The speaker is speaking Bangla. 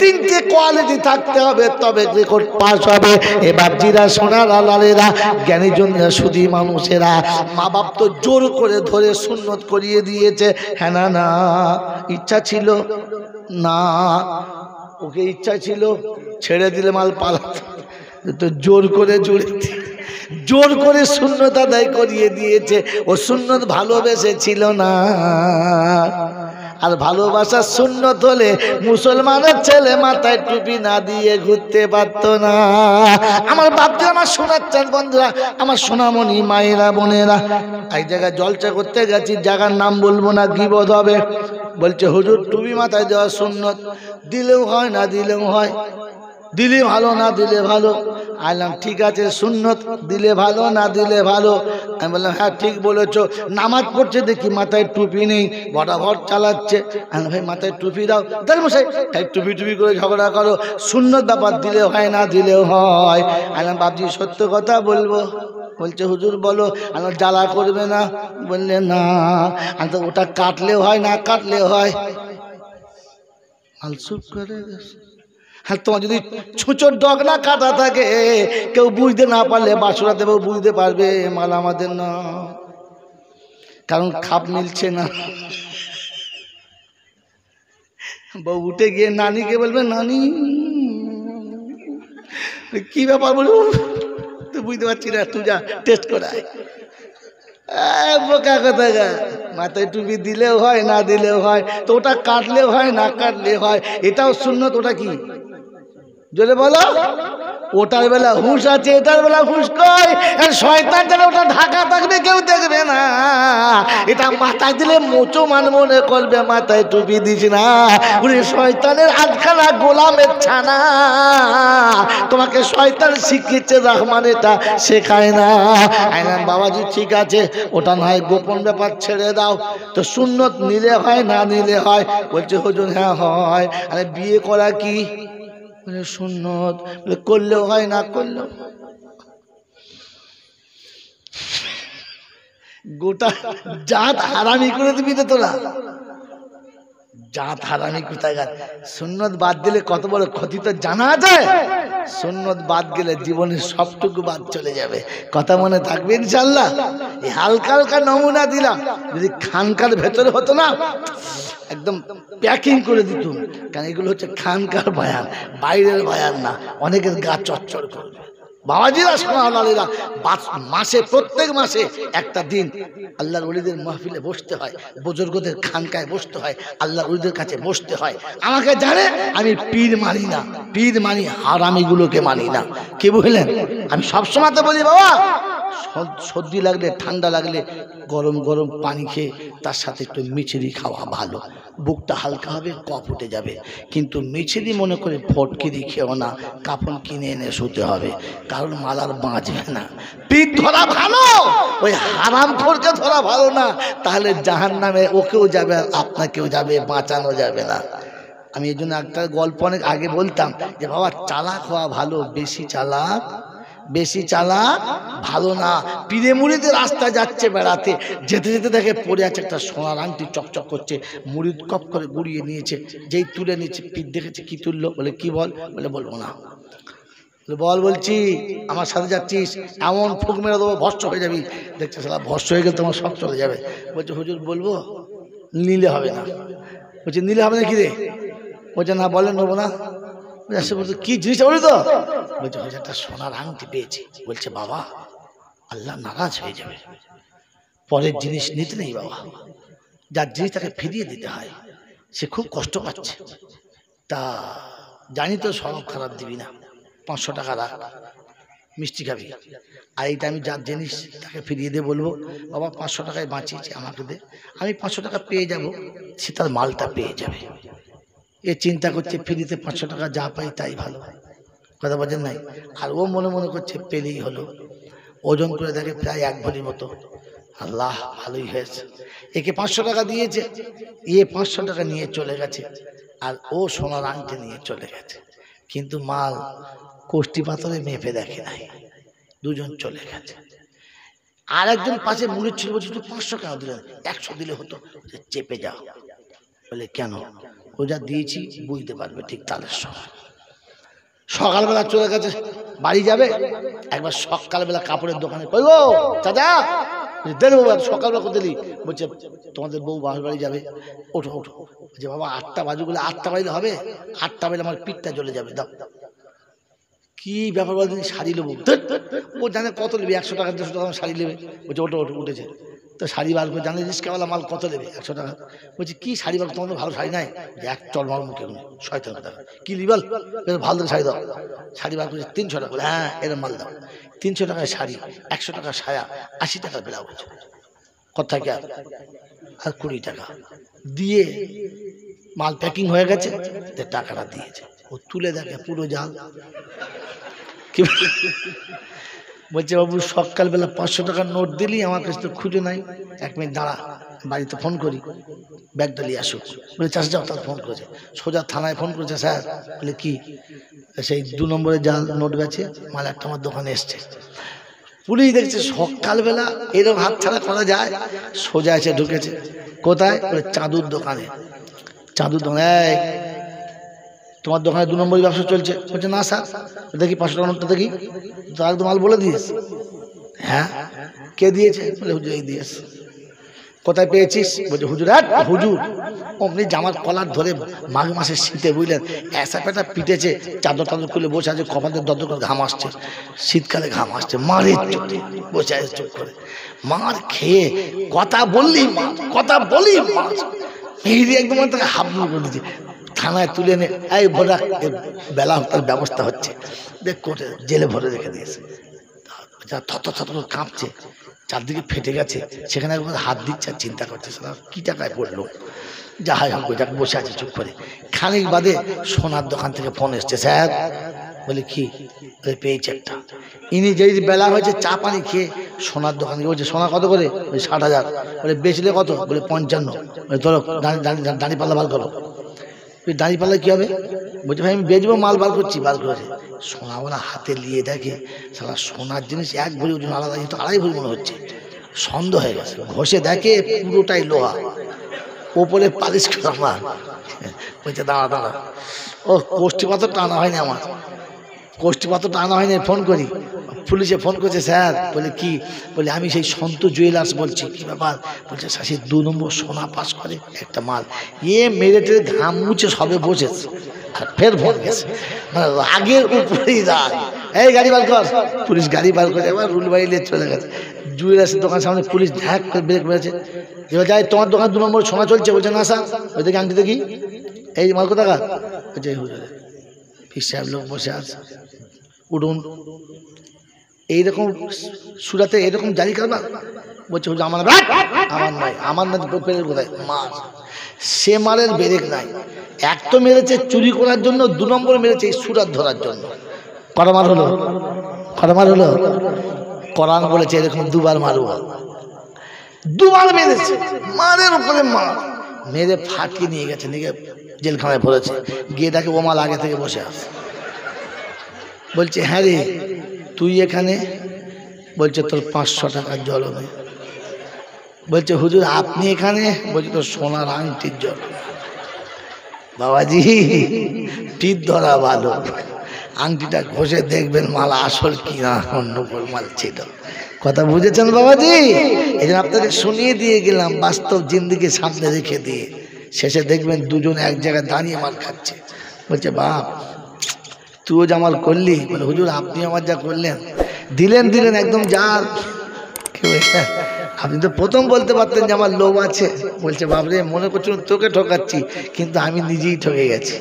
তিনটে কোয়ালিটি থাকতে হবে, তবে রেকর্ড পাস হবে। এবার জিরা সোনার আলালেরা, জ্ঞানী জন্য সুদী মানুষেরা মা বাপ তো জোর করে ধরে সুন্নত করিয়ে দিয়েছে। হ্যাঁ না না, ইচ্ছা ছিল? না, ওকে ইচ্ছা ছিল ছেড়ে দিলে মাল পালাতে। তো জোর করে জুড়ে জোর করে শূন্যতা আদায় করিয়ে দিয়েছে। ও শূন্যত ভালোবেসে ছিল না। আর ভালোবাসার শূন্য তোলে মুসলমানের ছেলে মাথায় টুপি না দিয়ে ঘুরতে পারত না। আমার বাপকে আমার শোনাচ্ছেন বন্ধুরা, আমার সোনামণি মায়েরা, বোনেরা, এক জায়গায় জলচা করতে গেছি, জায়গার নাম বলব না গিবদ হবে। বলছে, হুজুর, টুপি মাথায় দেওয়া শূন্য দিলেও হয় না, দিলেও হয়। দিলে ভালো না দিলে ভালো? আইলাম ঠিক আছে, সুন্নত। দিলে ভালো না দিলে ভালো? আমি বললাম হ্যাঁ ঠিক বলেছ। নামাজ পড়ছে দেখি মাথায় টুপি নেই বরাবর চালাচ্ছে। আমি ভাই, মাথায় টুপি দাও। তাই মশাই তাই টুপি টুপি করে ঝগড়া করো। সুন্নত ব্যাপার দিলে হয় না দিলেও হয়। আইলাম বাবজি সত্য কথা বলব? বলছে, হুজুর, বলো। আমার জ্বালা করবে না। বললে, না। আমি তো ওটা কাটলেও হয়, না কাটলেও হয়? আলসুপ করে গেছে। হ্যাঁ তোমার যদি ছুঁচোর ডগ না কাটা থাকে, কেউ বুঝতে না পারলে বাসুরা দেবো বুঝতে পারবে মাল আমাদের না। কারণ খাপ মিলছে না। বউ উঠে গিয়ে নানিকে বলবে, নানি, কি ব্যাপার বলব তুই বুঝতে পারছি না, তুই যা টেস্ট করায়। বোকা কথা গা মাথায় টুপি দিলেও হয়, না দিলেও হয়, তো ওটা কাটলেও হয়, না কাটলে হয়, এটাও শূন্য, তো ওটা কি? জোরে বলো। ওটার বেলা হুঁশ আছে, এটার বেলা হুঁশ কয় আর শয়তান যেন ওটা ঢাকা থাকবে, কেউ দেখবে না। এটা মাথায় দিলে মোচো মান মনে করবে, মাথায় টুপি দিস না। উনি শয়তানের আধখানা গোলামের ছানা। তোমাকে শয়তান শিখিয়েছে, রহমান এটা শেখায় না। আইনান বাবাজি, ঠিক আছে, ওটা না হয় গোপন ব্যাপার ছেড়ে দাও। তো সুন্নত নিলে হয়, না নিলে হয়? বলছে, হুজুর হ্যাঁ হয়। আরে, বিয়ে করা কি? বলে সুন্নত। করলেও হয় না, করলেও গোটা জাত হারামি করে দিবি তো তোরা। জাত হারামি কোথায় সুন্নত বাদ দিলে কত বড় ক্ষতি তো জানা আছে? সুন্নত বাদ গেলে জীবনের সবটুকু বাদ চলে যাবে। কথা মনে থাকবে ইনশাল্লাহ হালকা হালকা নমুনা দিলাম। যদি খানকার ভেতরে হতো না একদম প্যাকিং করে দিত। কারণ এগুলো হচ্ছে খানকার বায়ান, বাইরের বায়ান না, অনেকের গা চচ্চর করবে। বাবাজিরা সোনালালীরা মাসে, প্রত্যেক মাসে একটা দিন আল্লাহর অলিদের মাহফিলে বসতে হয়, বুজুর্গদের খানকায় বসতে হয়, আল্লাহর অলিদের কাছে বসতে হয়। আমাকে জানে, আমি পীর মানি না, পীর মানি হারামিগুলোকে মানি না। কি বুঝলেন? আমি সবসময় তো বলি, বাবা সর্দি লাগলে, ঠান্ডা লাগলে গরম গরম পানি খেয়ে তার সাথে একটু মিছরি খাওয়া ভালো। বুকটা হালকা হবে, কফ উঠে যাবে। কিন্তু মিছরি মনে করে ফটকিরি খেও না, কাপড় কিনে এনে শুতে হবে। কারণ মালার বাঁচবে না। পিঠ ধরা ভালো, ওই হারাম খরচে ধরা ভালো না। তাহলে জাহান নামে ওকেও যাবে আর আপনাকেও যাবে, বাঁচানো যাবে না। আমি এই জন্য একটা গল্প অনেক আগে বলতাম যে, বাবা, চালাক হওয়া ভালো, বেশি চালাক বেশি চালা ভালো না। পিড়ে মুড়িতে রাস্তা যাচ্ছে বেড়াতে। যেতে যেতে দেখে পড়ে আছে একটা সোনার আংটি চকচক করছে। মুড়ি কপ করে গুড়িয়ে নিয়েছে। যেই তুলে নিয়েছে পিঠ দেখেছে কি তুললো? বলে, কি বল? বলে, বলব না। বল বলছি, আমার সাথে যাচ্ছিস? এমন ফুক মেরে দেবো ভস্য হয়ে যাবি। দেখছে সালা ভস্য হয়ে গেলে তোমার সব চলে যাবে। বলছে, হুজুর, বলব? নিলে হবে না। বলছে, নিলে হবে না কি রে? বলছে, না, বলেন নেব না। বলছে বলছে, কি জিনিসটা বলি তো? বলছে হয়েছে একটা সোনার আংটি পেয়েছি। বলছে বাবা আল্লাহ নারাজ হয়ে যাবে। পরের জিনিস নিতে নেই বাবা। যার জিনিস তাকে ফিরিয়ে দিতে হয় সে খুব কষ্ট পাচ্ছে। তা জানি তো সরব খারাপ দিবি না। পাঁচশো টাকা রাখ। মিষ্টি খাবি। আর এইটা আমি যার জিনিস তাকে ফিরিয়ে দিয়ে বলব বাবা পাঁচশো টাকায় বাঁচিয়েছে আমাকে দে। আমি পাঁচশো টাকা পেয়ে যাব সে তার মালটা পেয়ে যাবে। এ চিন্তা করছে ফ্রিতে পাঁচশো টাকা যা পাই তাই ভালো। কথা বলছেন নাই? আর ও মনে মনে করছে পেলেই হলো। ওজন করে দেখে প্রায় এক ভরির মতো। আল্লাহ ভালোই হয়েছে। একে পাঁচশো টাকা দিয়েছে ইয়ে পাঁচশো টাকা নিয়ে চলে গেছে। আর ও সোনার আংটি নিয়ে চলে গেছে। কিন্তু মাল কোষ্টি পাথরে মেপে দেখে নাই। দুজন চলে গেছে। আর একজন পাশে মুড়ির ছিল বলছে তুই পাঁচশো কেন দিলেন? একশো দিলে হতো চেপে যাও। বলে কেন? ও যা দিয়েছি, বুঝতে পারবে ঠিক তাদের সময়। সকালবেলা চলে গেছে, বাড়ি যাবে? একবার সকালবেলা কাপড়ের দোকানে কই গো, চাচা দেন সকালবেলা কোথায় দিলি। বলছে, তোমাদের বউ বাবার বাড়ি যাবে। ওঠো ওঠো। বলছে, বাবা, আটটা বাজুগুলো আটটা বাজলে হবে? আটটা বাজলে আমার পিঠটা চলে যাবে, দাও। কি ব্যাপার বলতে, শাড়ি নেব? ও জানে কত নেবে, একশো টাকা, দেড়শো টাকা শাড়ি নেবে। বলছে ওটো ওটো উঠেছে। তো শাড়ি বার করে জানে রিস্কাওয়ালা মাল কত দেবে? একশো টাকা। বলছি, কি শাড়ি বার তোমাদের ভালো শাড়ি নাই? এক চল মার মুখে শয়তান টাকা কি লিবাল ভালো করে শাড়ি দাও। শাড়ি বার করেছে তিনশো টাকা বলে হ্যাঁ এরম মাল দাও। তিনশো টাকার শাড়ি, একশো টাকা সায়া আশি টাকা ব্লাউজ। কত থাকে আর আর কুড়ি টাকা। দিয়ে মাল প্যাকিং হয়ে গেছে টাকাটা দিয়েছে। ও তুলে দেখে পুরো জাল। কি? বলছে, বাবু, সকালবেলা পাঁচশো টাকার নোট দিলি, আমার কাছে তো খুঁজে নাই। এক মিনিট দাঁড়া, বাড়িতে ফোন করি ব্যাগটা নিয়ে আসুক বলে চাষে যাও তার ফোন করেছে। সোজা থানায় ফোন করেছে, স্যার। বলে, কি? সেই দু নম্বরে জাল নোট গেছে, মাল একটা আমার দোকানে এসছে। পুলিশ দেখছে, সকালবেলা এরকম হাত ছাড়া করা যায়? সোজা এসে ঢুকেছে। কোথায়? বলে, চাঁদুর দোকানে। চাঁদুর দোকানে? তোমার দোকানে দু নম্বরই ব্যবসা চলছে। বলছে, না স্যার দেখি পাঁচশো টাকা নোটটা দেখি? তো একদম মাল বলে দিয়েছ হ্যাঁ। কে দিয়েছে? বলে হুজুর, এই দিয়েছে। কোথায় পেয়েছিস? বলছে, হুজুর হ্যাঁ হুজুর। অমনি জামার কলার ধরে মাঘ মাসের শীতে বুঝলেন এসা পেটা পিটেছে, চাদর টাদর খুলে বসে আছে, কপালের দর করে ঘাম আসছে, শীতকালে ঘাম আসছে মারের চোটে বসে আছে চুপ করে। মার খেয়ে কথা বললি মার কথা বলি মার দিয়ে একদম তাকে হাবলু করে দিচ্ছে থানায় তুলে এনে এই ভোরা বেলা তার ব্যবস্থা হচ্ছে। দেখ, কোর্টে জেলে ভরে রেখে দিয়েছে। যা থত থত কাঁপছে, চারদিকে ফেটে গেছে। সেখানে একবার হাত দিচ্ছে আর চিন্তা করছে সারা কি টাকায় পড়ল যা হয় হোক, ওইটাকে বসে আছে, চুপ করে। খানিক বাদে সোনার দোকান থেকে ফোন এসছে, স্যার, বলে, কি? পেয়েছে একটা। ইনি যেই বেলা হয়েছে, চা পানি খেয়ে সোনার দোকান বলছে, সোনা কত করে? ওই ষাট হাজার। বলে, বেচলে কত? বলে, পঞ্চান্ন। বলে, ধরো দাঁড়িয়ে দাঁড়িয়ে পাল্লা বার করো। তুই দাঁড়িয়ে পাল্লা কী হবে? বলছি, ভাই, আমি বেচবো, মাল বার করছি, বার করে সোনা সোনাওয়ালা হাতে নিয়ে দেখে সারা সোনার জিনিস এক ভরি ওজন আলাদা কিন্তু আড়াই ভরি মনে হচ্ছে। সন্দেহ হয়ে গেছে। ঘষে দেখে পুরোটাই লোহা। ওপরে পালিশ করা মাল। বলছে, দাঁড়া দাঁড়া। ও কোষ্ঠী পাথর টানা হয়নি আমার। কোষ্ঠী পাথর টানা হয়নি ফোন করি। পুলিশে ফোন করেছে, স্যার, বলে, কি? বলে, আমি সেই সন্ত জুয়েলার্স বলছি। কি ব্যাপার? বলছে, শাশি, দু নম্বর সোনা পাস করে একটা মাল। এ মেরে টেরে ঘাম মুছে সবে বসেছে। আর ফের ফোন গেছে। মানে রাগের উপরেই রাগ। এই গাড়ি বার কর। পুলিশ গাড়ি বার করে এবার রুল বাড়ি নিয়ে চলে গেছে। জুয়েলার্সের দোকান সামনে পুলিশ ঢ্যাক করে ব্রেক মেরেছে। এবার যাই, তোমার দোকান দু নম্বর সোনা চলছে? বলছে, না, স্যার। ওই দেখি আংটি দেখি। এই মাল কোথাকার? বলছে হুজুরে ফির সাহেব লোক বসে আছে। উঠুন। এইরকম সুরাতে এরকম জারি কারবার বলছে আমার আমার নয় আমার না পেরের কোথায় মার সে মারের বেরেক নাই। এক তো মেরেছে চুরি করার জন্য, দু নম্বর মেরেছে এই সুরাত ধরার জন্য। কটা হলো? কটা হলো? কোরআন বলেছে এরকম দুবার মারব দুবার মেরেছে মারের উপরে মার মেরে ফাটিয়ে নিয়ে গেছে, নিয়ে জেলখানায় পড়েছে গিয়ে দেখে ও মাল আগে থেকে বসে আছে। বলছে হ্যাঁ রে তুই এখানে? বলছে, তোর পাঁচশো টাকার জলনে বলছে, হুজুর, আপনি এখানে? বলছে, তোর সোনার আংটির জল। বাবাজি টিপ ধরা ভালো। আংটিটা ঘষে দেখবেন, মাল আসল কি না অন্য কোন মাল ছিল। কথা বুঝেছেন বাবাজি? এই জন্য আপনাদের শুনিয়ে দিয়ে গেলাম, বাস্তব জিন্দিকে সামনে রেখে দিয়ে। শেষে দেখবেন দুজন এক জায়গায় দাঁড়িয়ে মাল খাচ্ছে। বলছে, বাপ তুইও জামাল করলি? বলে, হুজুর, আপনি আমার যা করলেন, দিলেন দিলেন, একদম যার আপনি তো প্রথম বলতে পারতেন যে আমার লোভ আছে। বলছে বাবরে মনে করছিল তোকে ঠকাচ্ছি, কিন্তু আমি নিজেই ঠকে গেছি।